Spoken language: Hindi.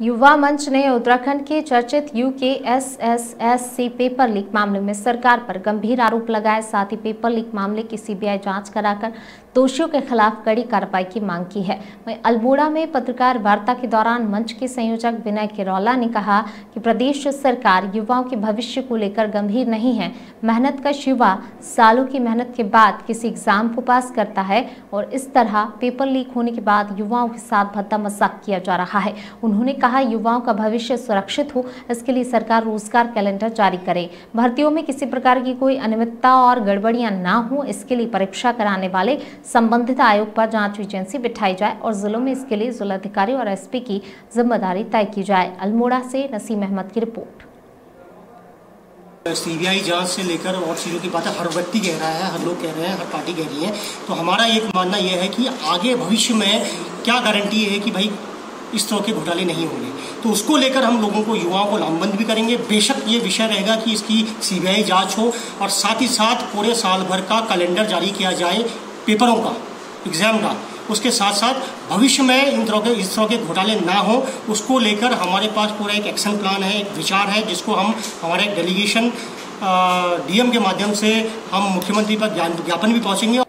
युवा मंच ने उत्तराखंड के चर्चित U K S S S C paper leak मामले में सरकार पर गंभीर आरोप लगाए। साथ ही पेपर लीक मामले की सीबीआई जाँच कराकर दोषियों के खिलाफ कड़ी कार्रवाई की मांग की है। वहीं अल्मोड़ा में पत्रकार वार्ता के दौरान मंच के संयोजक विनय किरौला ने कहा कि प्रदेश सरकार युवाओं के भविष्य को लेकर गंभीर नहीं है। मेहनत का युवा सालों की मेहनत के बाद किसी एग्ज़ाम को पास करता है और इस तरह पेपर लीक होने के बाद युवाओं के साथ भद्दा मज़ाक किया जा रहा है। उन्होंने कहा कहा, युवाओं का भविष्य सुरक्षित हो, इसके लिए सरकार रोज़गार कैलेंडर जारी करे। भर्तियों में किसी प्रकार की कोई अनियमितता और गड़बड़ियाँ ना हो, इसके लिए परीक्षा कराने वाले संबंधित आयोग पर जाँच एजेंसी बिठाई जाए और जिलों में इसके लिए जिलाधिकारी और एसपी की ज़िम्मेदारी तय की जाए। अल्मोड़ा से नसीम अहमद की रिपोर्ट। सीबीआई जाँच से लेकर और चीज़ों की बातें हर व्यक्ति कह रहा है, हर लोग कह रहे हैं, हर पार्टी कह रही है। तो हमारा एक मानना यह है कि आगे भविष्य में क्या गारंटी है कि भाई इस तरह के घोटाले नहीं होंगे तो उसको लेकर हम लोगों को, युवाओं को लामबंद भी करेंगे। बेशक ये विषय रहेगा कि इसकी सीबीआई जाँच हो और साथ ही साथ पूरे साल भर का कैलेंडर जारी किया जाए पेपरों का, एग्ज़ाम का। उसके साथ साथ भविष्य में इन तरह के, इस तरह के घोटाले ना हो, उसको लेकर हमारे पास पूरा एक एक्शन प्लान है, एक विचार है, जिसको हम, हमारे डेलीगेशन डीएम के माध्यम से हम मुख्यमंत्री पर ज्ञापन भी पहुँचेंगे।